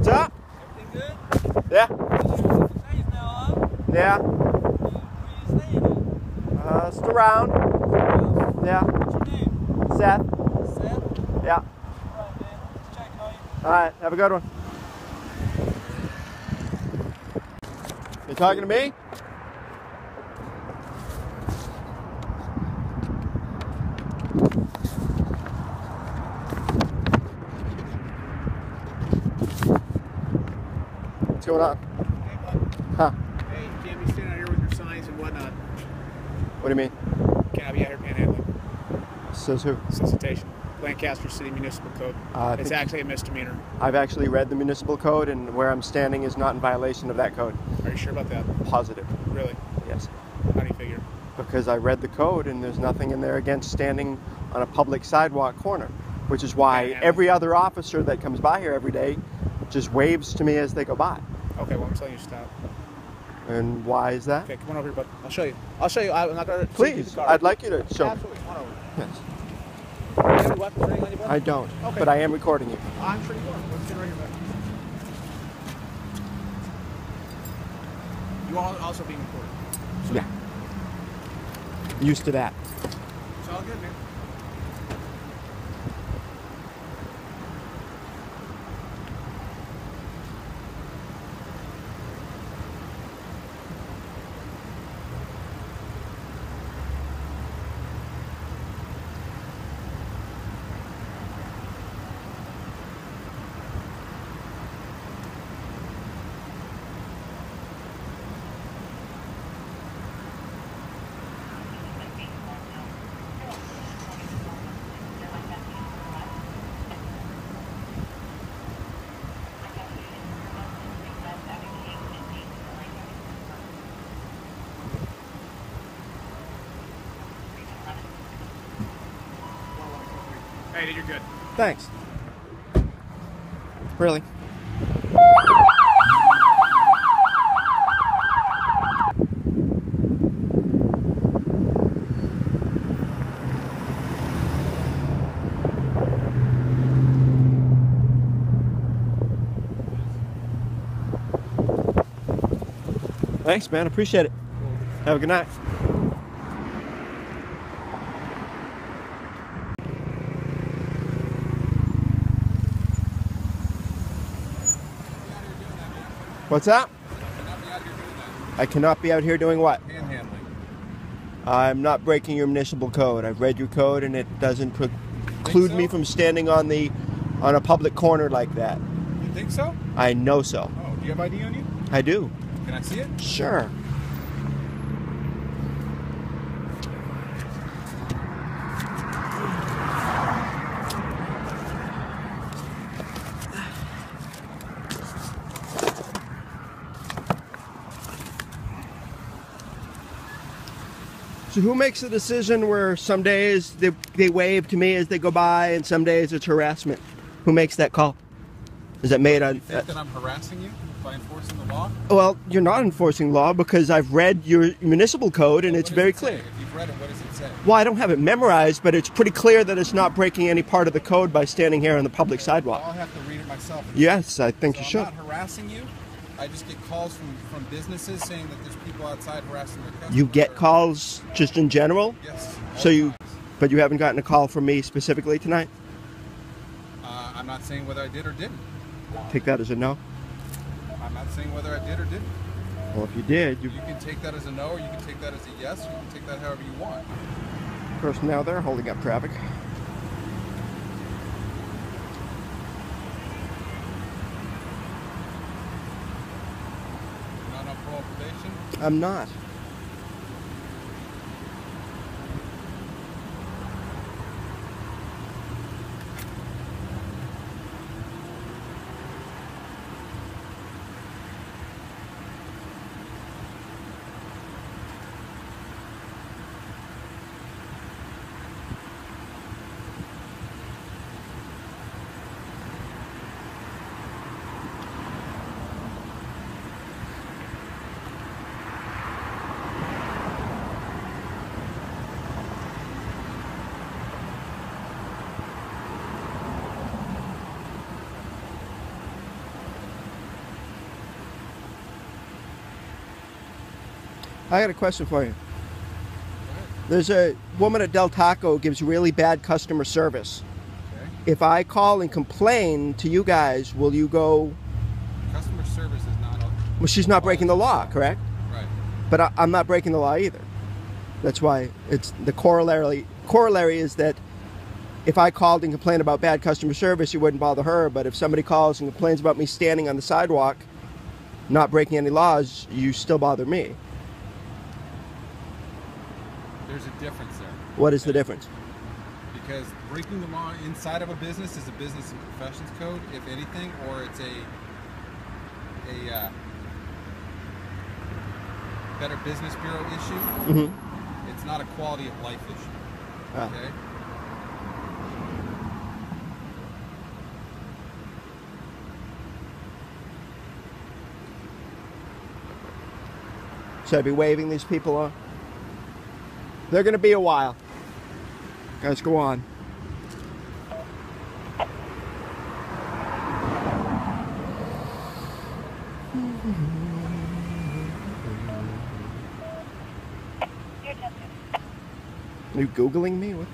What's up? Everything good? Yeah. Days now, huh? Yeah. Where you staying? Uh, just around. Yeah. What's your name? Seth. Seth? Yeah. Alright, man. Just checking you. All right. Have a good one. You talking to me? Going on? Hey. Huh? Hey, you can't be standing out here with your signs and whatnot. What do you mean? Can't be out here panhandling. Says who? Solicitation. Lancaster City Municipal Code. Uh, it's actually a misdemeanor. I've actually read the municipal code, and where I'm standing is not in violation of that code. Are you sure about that? Positive. Really? Yes. How do you figure? because I read the code and there's nothing in there against standing on a public sidewalk corner, which is why every other officer that comes by here every day just waves to me as they go by. Okay, well, I'm telling you to stop. And why is that? Okay, come on over here, bud. I'll show you. I'll show you. I'm not to. Please, I'd like you to show me. Absolutely. Come on over. Yes. Do you have any weapons or anything on. I don't, Okay. but I am recording you. I'm sure you are. Let's get right here, bud. You are also being recorded. Yeah. Used to that. It's all good, man. Hey, dude, you're good. Thanks. Really? Thanks, man. Appreciate it. Have a good night. What's that? I cannot be out here doing what? Panhandling. I'm not breaking your municipal code. I've read your code and it doesn't preclude so? me from standing on the on a public corner like that. You think so? I know so. Oh, do you have ID on you? I do. Can I see it? Sure. Who makes the decision where some days they, they wave to me as they go by and some days it's harassment? Who makes that call? Is that made on? You think that I'm harassing you by enforcing the law? Well, you're not enforcing law because I've read your municipal code and What it's very it say? clear. If you've read it, what does it say? Well, I don't have it memorized, but it's pretty clear that it's not breaking any part of the code by standing here on the public sidewalk. I'll have to read it myself. Yes, I think So you I'm should. not harassing you. I just get calls from, from businesses saying that there's people outside harassing their customers. You get calls just in general, Yes. so you, times. but you haven't gotten a call from me specifically tonight. Uh, I'm not saying whether I did or didn't. Take that as a no. I'm not saying whether I did or didn't. Well, if you did, you You can take that as a no, or you can take that as a yes, or you can take that however you want. personnel there holding up traffic. You're not on parole probation. I'm not. I got a question for you. There's a woman at Del Taco gives really bad customer service. Okay. If I call and complain to you guys, will you go? Customer service is not Well, she's not breaking the law, correct? right. But I, I'm not breaking the law either. That's why it's the corollary. Corollary is that if I called and complained about bad customer service, you wouldn't bother her. But if somebody calls and complains about me standing on the sidewalk, not breaking any laws, you still bother me. There's a difference there. What is the difference? Because breaking the law inside of a business is a business and professions code, if anything, or it's a a uh, better business bureau issue. Mm-hmm. It's not a quality of life issue. Ah. Okay. Should I be waving these people on? They're going to be a while. Guys, go on. Are you Googling me? What?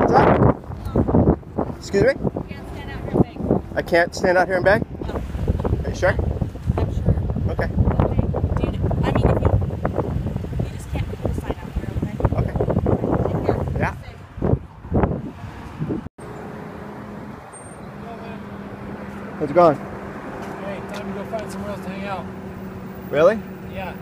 What's that? Excuse me? Can't stand out here and beg. I can't stand out here and beg? Are you sure? I'm sure. Okay. Okay. Do you, I mean, if you, you just can't put a sign out here, okay? Okay. Take care. Yeah. Be safe. How's it going? Hey, time to go find somewhere else to hang out. Really? Yeah.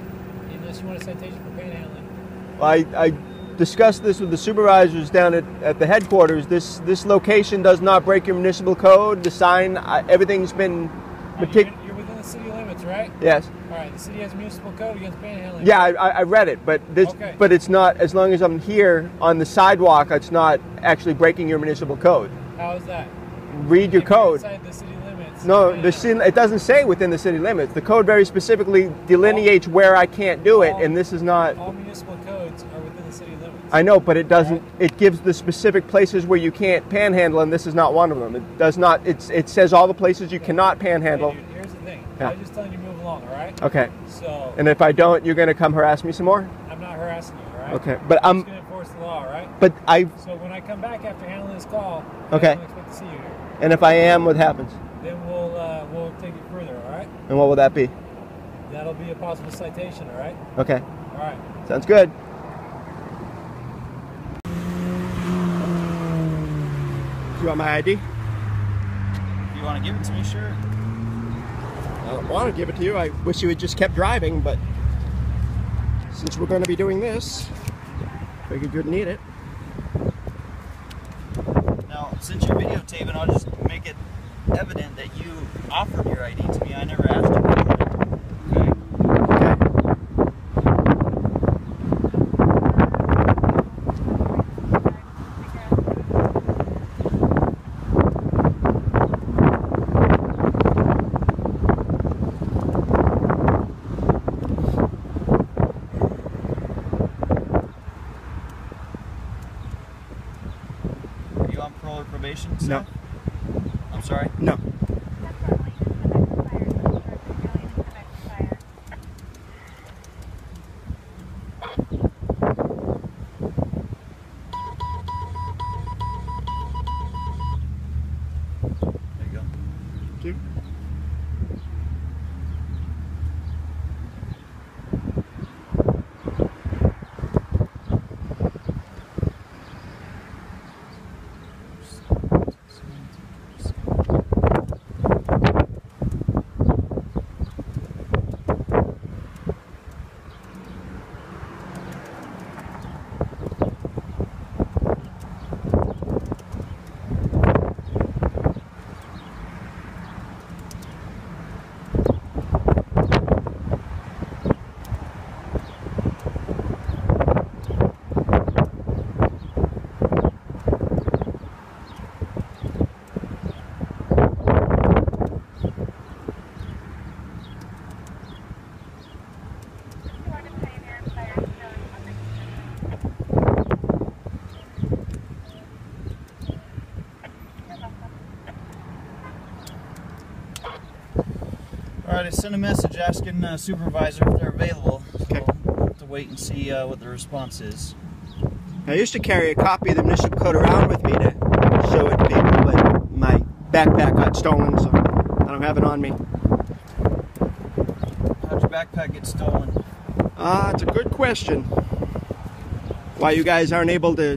Unless you want a citation for panhandling. Well, I, I discussed this with the supervisors down at, at the headquarters. This this location does not break your municipal code. The sign, I, everything's been you're, you're within the city limits, right? Yes. All right. The city has a municipal code against panhandling. Yeah, I, I read it, but this, Okay. but it's not. As long as I'm here on the sidewalk, it's not actually breaking your municipal code. How is that? Read your code. Inside the city. No, the city, it doesn't say within the city limits. The code very specifically delineates where I can't do it, and this is not. All municipal codes are within the city limits. I know, but it doesn't. It gives the specific places where you can't panhandle, and this is not one of them. It does not. It's it says all the places you cannot Hey, panhandle. dude, here's the thing. Yeah. I'm just telling you to move along, all right? Okay. So And if I don't, you're gonna come harass me some more. I'm not harassing you, all right? Okay. But I'm I'm. just gonna enforce the law, all right? But I. So when I come back after handling this call, Okay. I don't expect to see you here. And if I am, what happens? Then we'll uh, we'll take it further, all right? And what will that be? That'll be a possible citation, all right? Okay. All right. Sounds good. Do you want my ID? If you want to give it to me, sure. I don't want to give it to you. I wish you had just kept driving, but since we're going to be doing this, I figured you'd need it. Now, since you're videotaping, I'll just make it evident that you offered your ID to me. I never asked you I sent a message asking uh, supervisor if they're available. So Okay. we'll have to wait and see uh, what the response is. I used to carry a copy of the municipal code around with me to show it to people, but my backpack got stolen, so I don't have it on me. How'd your backpack get stolen? Ah, it's a good question. Why you guys aren't able to,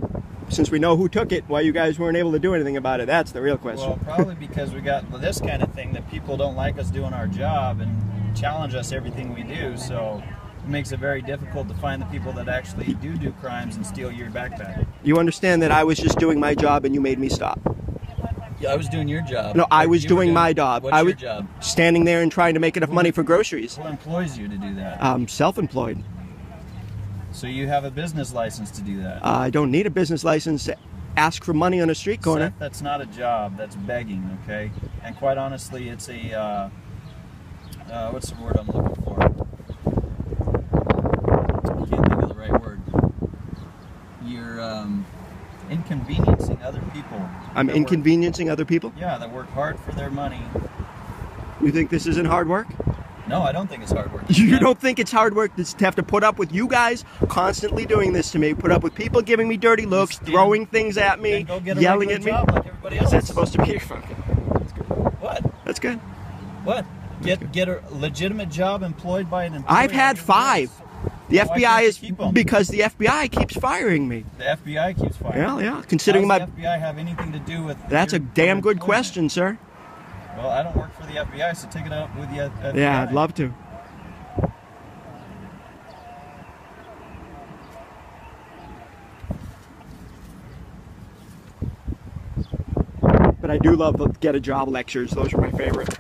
since we know who took it, why you guys weren't able to do anything about it? That's the real question. Well, probably because we got this kind of thing that people don't like us doing our job and challenge us everything we do. So it makes it very difficult to find the people that actually do do crimes and steal your backpack. you understand that I was just doing my job and you made me stop. Yeah, I was doing your job. No, I was were doing my job. What's I your was job? standing there and trying to make enough money for groceries. What employs you to do that? I'm self-employed. So you have a business license to do that. Uh, I don't need a business license to ask for money on a street corner. Seth, that's not a job. That's begging. Okay. And quite honestly, it's a uh, uh, what's the word I'm looking for? I can't think of the right word. You're um, inconveniencing other people. I'm that work- inconveniencing other people. yeah, that work hard for their money. You think this isn't hard work? No, I don't think it's hard work. You don't think it's hard work to have to put up with you guys constantly doing this to me, put up with people giving me dirty looks, Stand- throwing things at me, Then go get a yelling at me? job like everybody else. Is that supposed to be fucking? What? That's good. What? Get get a legitimate job employed by an employer. I've had five. The FBI is because the FBI keeps firing me. The FBI keeps firing. Yeah, yeah. Considering How my the FBI have anything to do with? that's a damn good employment? question, sir. Well, I don't work for the FBI, so take it up with the FBI. Yeah, I'd love to. But I do love the get a job lectures. Those are my favorite.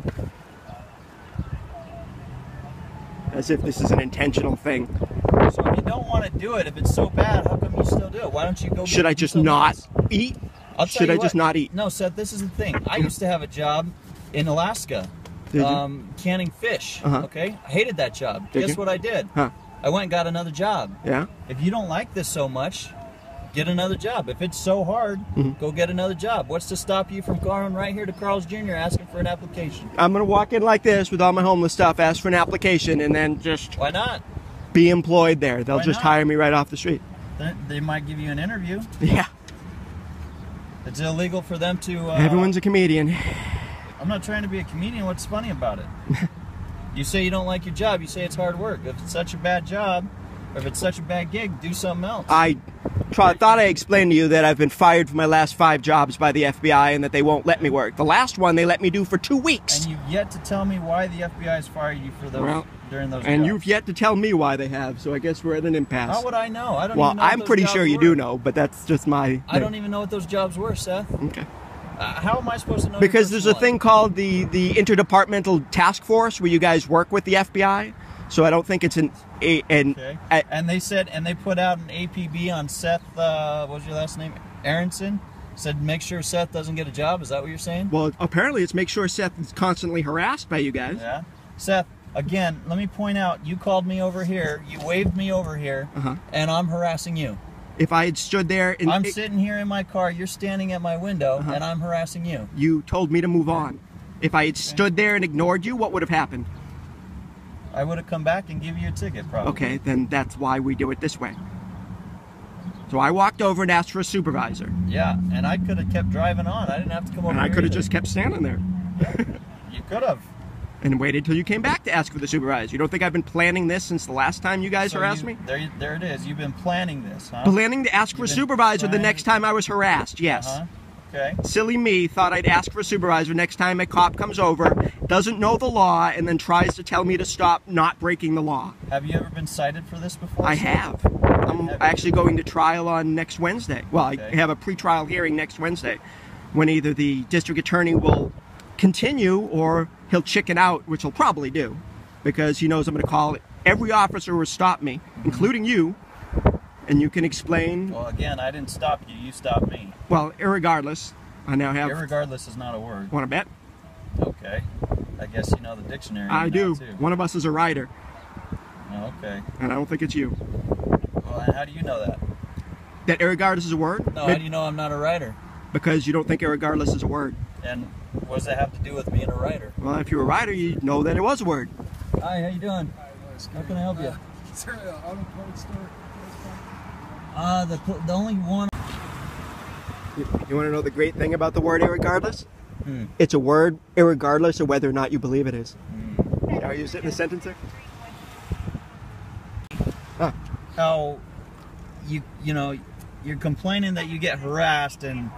As if this is an intentional thing. So if you don't want to do it, if it's so bad, how come you still do it? Why don't you go? Should I just not else? eat? Should I just not eat? No, Seth. This is the thing. I used to have a job in Alaska, um, canning fish. Uh-huh. Okay, I hated that job. Did Guess you? what I did? Huh. I went and got another job. Yeah. If you don't like this so much, get another job. If it's so hard, Mm-hmm. go get another job. What's to stop you from going right here to Carl's Jr. asking for an application? I'm gonna walk in like this with all my homeless stuff, ask for an application, and then just Why not? be employed there. They'll Why just not? hire me right off the street. They, they might give you an interview. Yeah. It's illegal for them to. Uh, Everyone's a comedian. I'm not trying to be a comedian. What's funny about it? you say you don't like your job. You say it's hard work. If it's such a bad job, or if it's such a bad gig, do something else. I try, thought I explained to you that I've been fired from my last five jobs by the FBI and that they won't let me work. The last one they let me do for two weeks. and you've yet to tell me why the FBI has fired you for those Well, during those. And jobs. you've yet to tell me why they have, so I guess we're at an impasse. How would I know? I don't. well, even know I'm pretty sure you were. do know, but that's just my. I don't even know what those jobs were, Seth. Okay. Uh, how am I supposed to know? Because there's a thing called the the interdepartmental task force where you guys work with the FBI. So I don't think it's an a an. Okay. a- and they said, and they put out an APB on Seth. Uh, what was your last name? Aronson. Said make sure Seth doesn't get a job. Is that what you're saying? well, apparently it's make sure Seth is constantly harassed by you guys. Yeah. Seth, again, let me point out. You called me over here. You waved me over here, Uh-huh. and I'm harassing you. If I had stood there and I'm it- sitting here in my car. You're standing at my window, Uh-huh. and I'm harassing you. you told me to move on. If I had stood there and ignored you, what would have happened? I would have come back and give you a ticket, probably. Okay, then that's why we do it this way. So I walked over and asked for a supervisor, Yeah, and I could have kept driving on. I didn't have to come over. and I could have just kept standing there You could have. And waited till you came back to ask for the supervisor. You don't think I've been planning this since the last time you guys So harassed you- me? There, there it is. You've been planning this, huh? Planning to ask for You've been supervisor the next time I was harassed. Yes. Uh-huh. Okay. Silly me thought I'd ask for a supervisor next time a cop comes over, doesn't know the law, and then tries to tell me to stop not breaking the law. Have you ever been cited for this before? I have. I'm Have- actually going to trial on next Wednesday. Well, I have a pretrial hearing next Wednesday when either the district attorney will continue or he'll chicken out, which he'll probably do because he knows I'm going to call every officer who will stop me, including you, and you can explain. Well, again, I didn't stop you. You stopped me. Well, irregardless, I now have. Irregardless is not a word. Want to bet? Okay. I guess you know the dictionary. I do. Too. One of us is a writer, Oh, okay. and I don't think it's you. Well, how do you know that? That irregardless is a word? No, how do you know I'm not a writer? because you don't think irregardless is a word. And what does that have to do with being a writer? Well, if you're a writer, you know that it was a word. Hi, how you doing? Hi, How can I help you? Is there an auto parts store? Uh, the the only one. You, you want to know the great thing about the word irregardless? Hmm. It's a word irregardless of whether or not you believe it is. Can I use it in a sentence there? Ah, how you you know you're complaining that you get harassed and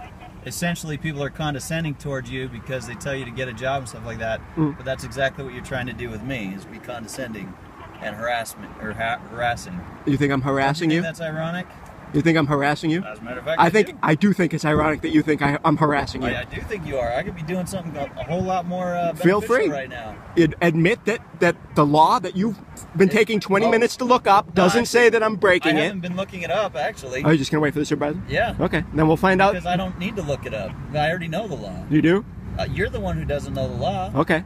essentially people are condescending towards you because they tell you to get a job and stuff like that Mm. but that's exactly what you're trying to do with me is be condescending and harassment or ha- harassing you think I'm harassing you? think that's ironic You think I'm harassing you? as a matter of fact I think do. I do think it's ironic that you think I, I'm harassing you. I, I do think you are I could be doing something a a whole lot more uh, Feel free. right now admit that, that the law that you've been It- taking 20 oh. minutes to look up doesn't I- say that I'm breaking it. I haven't been looking it up actually Are you just gonna wait for the supervisor? yeah Okay, then we'll find out. because I don't need to look it up I already know the law You do? uh, you're the one who doesn't know the law Okay.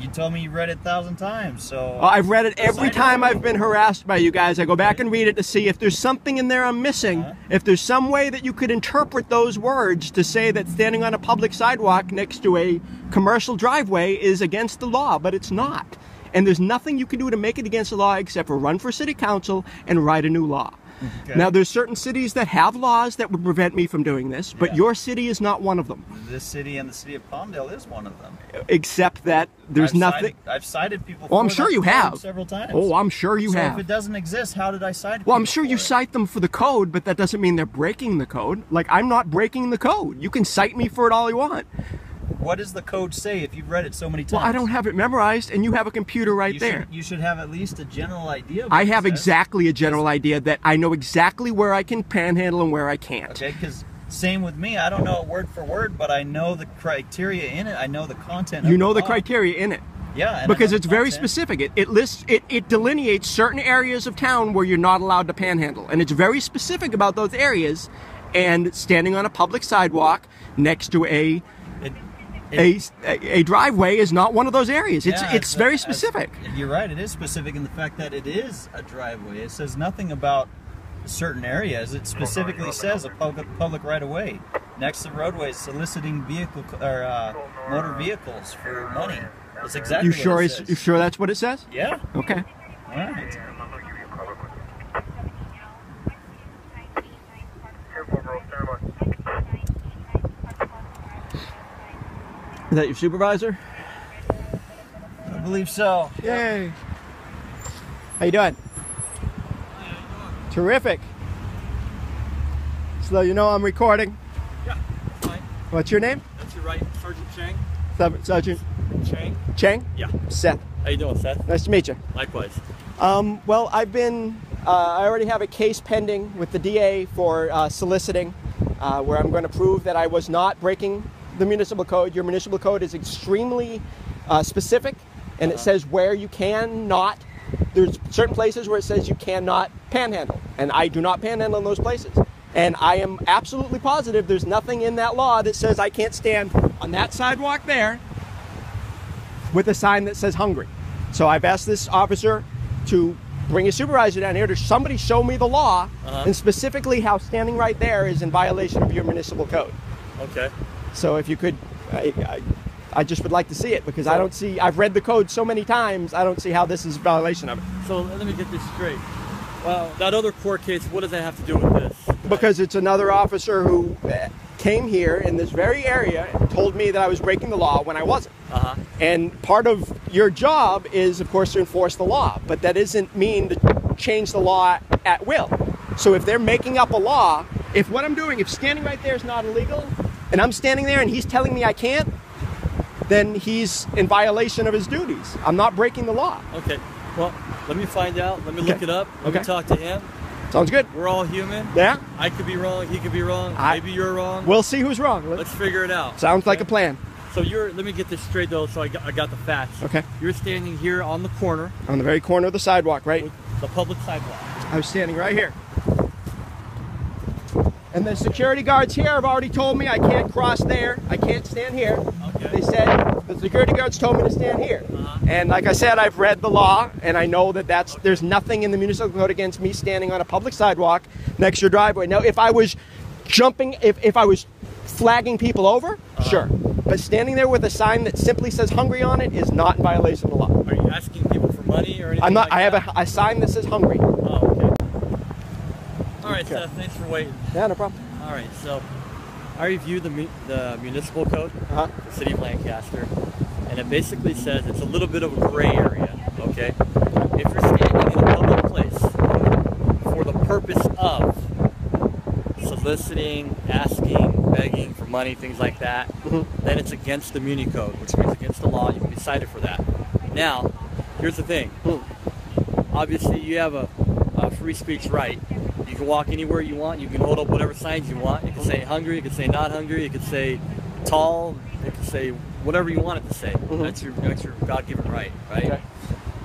You told me you read it a thousand times, so. I've read it every time I've been harassed by you guys. I go back and read it to see if there's something in there I'm missing. Uh-huh. If there's some way that you could interpret those words to say that standing on a public sidewalk next to a commercial driveway is against the law, but it's not. And there's nothing you can do to make it against the law except for run for city council and write a new law. Okay. Now, there's certain cities that have laws that would prevent me from doing this, but Yeah. your city is not one of them. This city and the city of Palmdale is one of them. Except that there's I've nothing. Cited, I've cited people. Oh, I'm sure you have. several times. Oh, I'm sure you so have. if it doesn't exist, how did I cite? Well, I'm sure you it? cite them for the code, but that doesn't mean they're breaking the code. Like, I'm not breaking the code. You can cite me for it all you want. What does the code say if you've read it so many times? Well, I don't have it memorized, and you have a computer right you there. Should, you should have at least a general idea. I have exactly a general idea that I know exactly where I can panhandle and where I can't. Okay, because same with me. I don't know it word for word, but I know the criteria in it. I know the content. You know the law. criteria in it. Yeah, Because it's very specific. It, it lists it, it delineates certain areas of town where you're not allowed to panhandle. And it's very specific about those areas. And standing on a public sidewalk next to a It, a, a driveway is not one of those areas. It's Yeah, it's very specific. You're right. It is specific in the fact that it is a driveway. It says nothing about certain areas. It specifically says a public public right of way next to roadways, soliciting vehicle or uh, motor vehicles for money. That's exactly. You what sure it is says. you sure that's what it says? Yeah. Okay. All right. Is that your supervisor? I believe so. Yay. How you doing? Terrific. So you know I'm recording. Yeah, fine. What's your name? That's your right, Sergeant Chang. Sub- Sergeant Chang. Chang? Yeah. Seth. How you doing, Seth? Nice to meet you. Likewise. Um, well, I've been, uh, I already have a case pending with the DA for uh, soliciting, uh, where I'm going to prove that I was not breaking the municipal code. Your municipal code is extremely uh, specific, and it says where you cannot. There's certain places where it says you cannot panhandle, and I do not panhandle in those places. And I am absolutely positive there's nothing in that law that says I can't stand on that sidewalk there with a sign that says hungry. So I've asked this officer to bring a supervisor down here to somebody show me the law Uh-huh. and specifically how standing right there is in violation of your municipal code. Okay. So if you could, I, I, I just would like to see it because I don't see, I've read the code so many times, I don't see how this is a violation of it. So let me get this straight. Well, that other court case, what does that have to do with this? Because it's another officer who uh, came here in this very area and told me that I was breaking the law when I wasn't. Uh huh. And part of your job is, of course, to enforce the law, but that doesn't mean to change the law at will. So if they're making up a law, if what I'm doing, if standing right there is not illegal, and I'm standing there and he's telling me I can't, then he's in violation of his duties. I'm not breaking the law. Okay. Well, let me find out. Let me look Okay. it up. Let Okay. me talk to him. Sounds good. We're all human. Yeah? I could be wrong. He could be wrong. I- Maybe you're wrong. We'll see who's wrong. Let's figure it out. Sounds like a plan. So you're. Let me get this straight though. So I got, I got the facts. Okay. You're standing here on the corner On the very corner of the sidewalk, right? the public sidewalk. I was standing right here. And the security guards here have already told me I can't cross there. I can't stand here. Okay. They said the security guards told me to stand here. Uh-huh. And like I said, I've read the law and I know that that's there's nothing in the municipal code against me standing on a public sidewalk next to your driveway. Now, if I was jumping, if, if I was flagging people over, Uh-huh. sure. But standing there with a sign that simply says hungry on it is not in violation of the law. Are you asking people for money or anything? I'm not. like I have a, a sign that says hungry. Oh, okay. All right, Seth. Thanks for waiting. Yeah, no problem. All right, so I reviewed the mu- the municipal code Uh-huh. the city of Lancaster, and it basically says it's a little bit of a gray area. Okay, if you're standing in a public place for the purpose of soliciting, asking, begging for money, things like that, Mhm. then it's against the Muni Code, which means against the law. You can be cited for that. Now, here's the thing. Hmm. Obviously, you have a, a free speech right. You can walk anywhere you want. You can hold up whatever signs you want. You can say hungry. You can say not hungry. You can say tall. You can say whatever you want it to say. Mm-hmm. That's your that's your God-given right, right? Okay.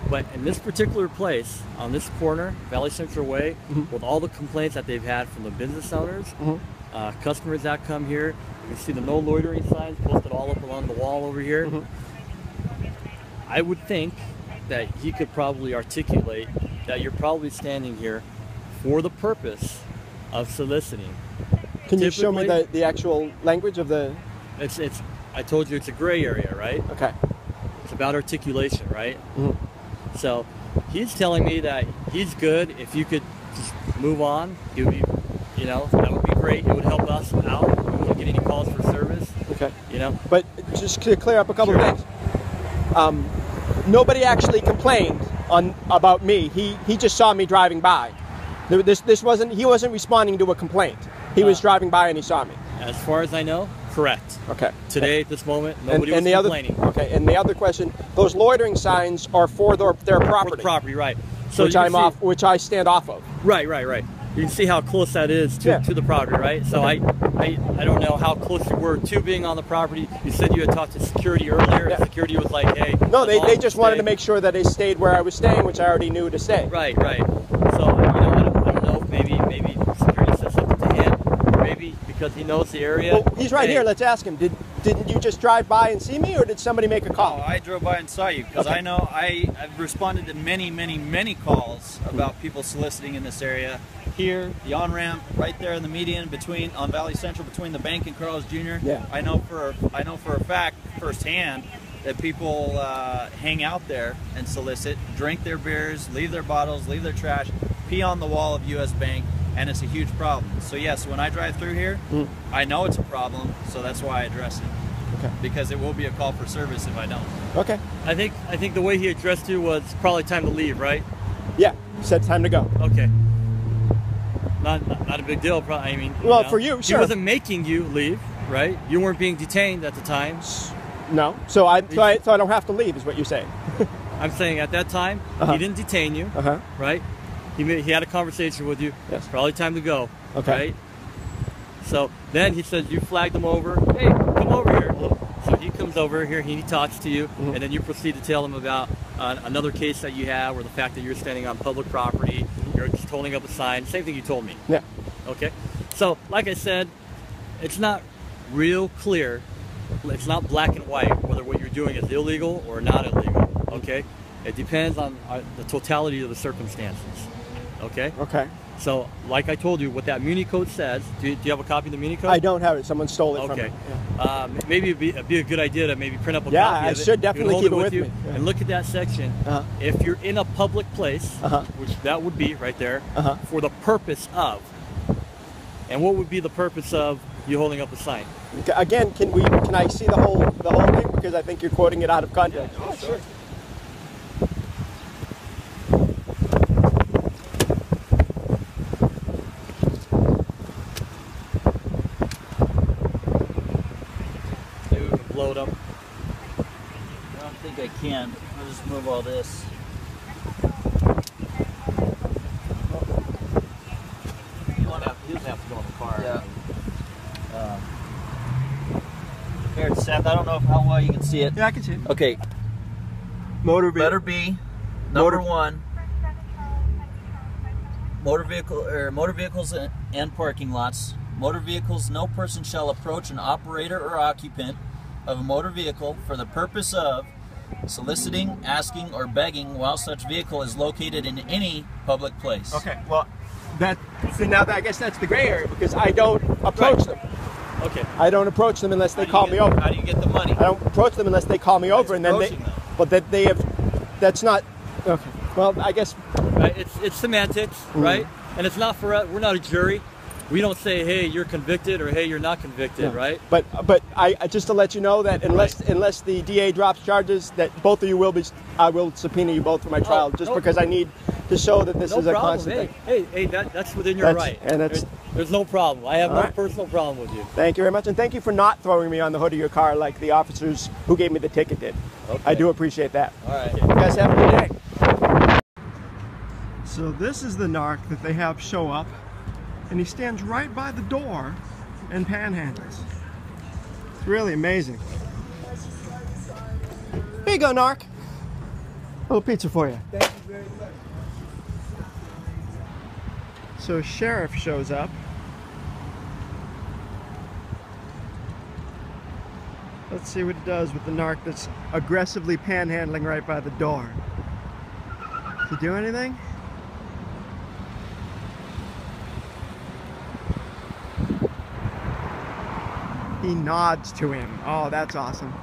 But in this particular place, on this corner, Valley Central Way, mm-hmm. with all the complaints that they've had from the business owners, mm-hmm. uh, customers that come here, you can see the no loitering signs posted all up along the wall over here. I would think that he could probably articulate that you're probably standing here for the purpose of soliciting. Can you show me the, the actual language of the? It's it's. I told you it's a gray area, right? Okay. It's about articulation, right? Mm-hmm. So he's telling me that he's good. If you could just move on, he would be, you know, that would be great. It would help us out. We wouldn't get any calls for service, Okay. you know. But just to clear up a couple Sure. of things. Um, nobody actually complained on about me. He he just saw me driving by. This this wasn't he wasn't responding to a complaint. He was Uh. driving by and he saw me. As far as I know, correct. Okay. Today, at this moment, nobody and was the other complaining. okay. And the other question: those loitering signs are for their, their For property, the property, right? So which I'm see- off, which I stand off of. Right, right, right. You can see how close that is to, Yeah. to the property, right? So I, I I don't know how close you were to being on the property. You said you had talked to security earlier. Yeah. Security was like, hey. No, they, they just you wanted to make sure that I stayed where I was staying, which I already knew to stay. Right, right. So you know, I don't, I don't know if maybe maybe security said something to him, or maybe because he knows the area. Well, he's right Hey, here. Let's ask him. Did didn't you just drive by and see me, or did somebody make a Oh, call? I drove by and saw you because Okay. I know I, I've responded to many, many, many calls about people soliciting in this area. Here, the on ramp, right there in the median between on Valley Central between the bank and Carl's Jr. Yeah. I know for I know for a fact firsthand that people uh, hang out there and solicit, drink their beers, leave their bottles, leave their trash, pee on the wall of U.S. Bank, and it's a huge problem. So yes, when I drive through here, I know it's a problem, so that's why I address it. Okay. Because it will be a call for service if I don't. Okay. I think I think the way he addressed you was probably time to leave, right? Yeah. Said time to go. Okay. Not not, not a big deal. Probably. I mean. Well, know, for you, sure. He wasn't making you leave, right? You weren't being detained at the time. No. So I so I, so I don't have to leave, is what you're saying. I'm saying at that time Uh-huh. he didn't detain you, Uh huh. right? He made, he had a conversation with you. Yes. Probably time to go. Okay. Right. So then he says, you flagged him over. Hey, come over here. So he comes over here. He talks to you, Mm-hmm. and then you proceed to tell him about uh, another case that you have, or the fact that you're standing on public property. You're just holding up a sign. Same thing you told me. Yeah. Okay. So, like I said, it's not real clear. It's not black and white whether what you're doing is illegal or not illegal. Okay. It depends on uh, the totality of the circumstances. Okay. Okay. So, like I told you, what that Muni code says. Do you, do you have a copy of the Muni code? I don't have it. Someone stole it from Okay. me. Yeah. Um, maybe it'd be, it'd be a good idea to maybe print up a Yeah, copy I of it. should definitely keep it it with with you. Yeah. and look at that section. Uh-huh. If you're in a public place, Uh-huh. which that would be right there, Uh-huh. for the purpose of. And what would be the purpose of you holding up a sign? Again, can we? Can I see the whole the whole thing? Because I think you're quoting it out of context. Oh, sure. Maybe we can blow it up. I don't think I can. I'll just move all this. You want to have, he doesn't have to go in the car. Yeah. Um, here, Seth. I don't know if how well you can see it. Yeah, I can see it. Okay. Motor vehicle. Letter B, number Motor- one. Motor vehicle or motor vehicles and- and parking lots. Motor vehicles. No person shall approach an operator or occupant of a motor vehicle for the purpose of soliciting, asking, or begging while such vehicle is located in any public place. Okay. Well, that see now that I guess that's the gray area because I don't approach them. Okay. I don't approach them unless they How do you call get- me over. How do you get the money? I don't approach them unless they call me over, and then they. them. But that they have. That's not. Okay. Well, I guess. Right? It's it's semantics, Mm. right? And it's not for us. We're not a jury. We don't say, hey, you're convicted or hey, you're not convicted, right? But but I I- just to let you know that unless unless the DA drops charges, that both of you will be. I will subpoena you both for my oh, trial, just no. because I need to show that this no is a problem. constant Hey, thing. hey, hey, that, that's within your That's- right. and that's- there's, there's no problem. I have no right. personal problem with you. Thank you very much, and thank you for not throwing me on the hood of your car like the officers who gave me the ticket did. I do appreciate that. All right. You guys have a good day. So this is the narc that they have show up, and he stands right by the door and panhandles. It's really amazing. Here you go, narc. A little pizza for you. Thank you very much. So sheriff shows up. Let's see what it does with the narc that's aggressively panhandling right by the door. Does he do anything? Nods to him. Oh, that's awesome.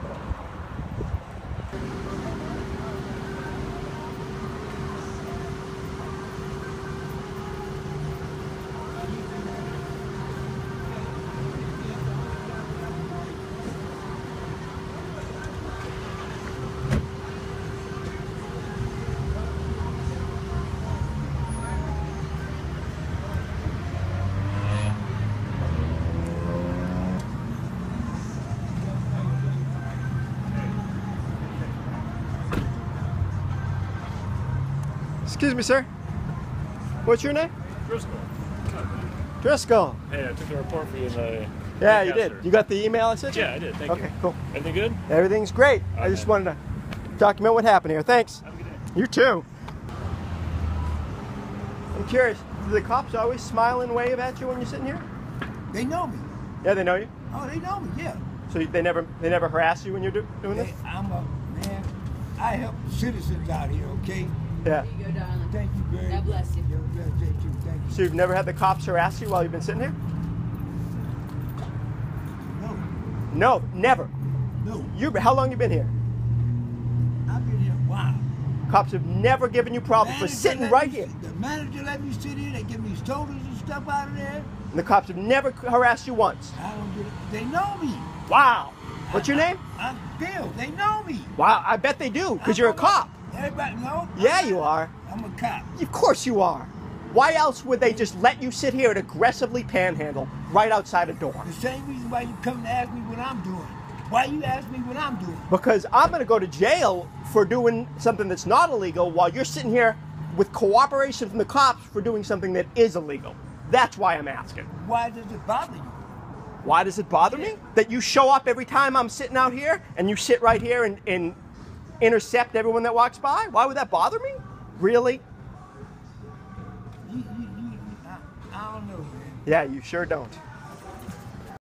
Excuse me, sir. What's your name? Driscoll. Driscoll. Hey, I took the report for you in the. Yeah, you Lancaster. did. You got the email I sent you? Yeah, I did. Thank you. Okay, you. cool. Anything good? Everything's great. I just wanted to document what happened here. Thanks. Have a good day. You too. I'm curious, do the cops always smile and wave at you when you're sitting here? They know me. Yeah, they know you. Oh, they know me. Yeah. So they never they never harass you when you're do, doing this? I'm a man. I help citizens out here. Okay. Yeah. There you go, darling. Thank you very God bless you. You have a blessed day too. Thank you. So you've never had the cops harass you while you've been sitting here? No, No, never. no. You how long you been here? I've been here a while. Cops have never given you problems for sitting right me- here. The manager let me sit here. They give me sodas and stuff out of there. And the cops have never harassed you once. I don't get it. They know me. Wow. What's your name? I'm Bill. They know me. Wow, I bet they do, because you're a cop. Everybody know. Yeah, you are. I'm a cop. Of course you are. Why else would they just let you sit here and aggressively panhandle right outside a door? The same reason why you come to ask me what I'm doing. Why you ask me what I'm doing? Because I'm going to go to jail for doing something that's not illegal while you're sitting here with cooperation from the cops for doing something that is illegal. That's why I'm asking. Why does it bother you? Why does it bother me that you show up every time I'm sitting out here and you sit right here and, and intercept everyone that walks by? Why would that bother me? Really? You, you, you, I, I don't know, man. Yeah, you sure don't.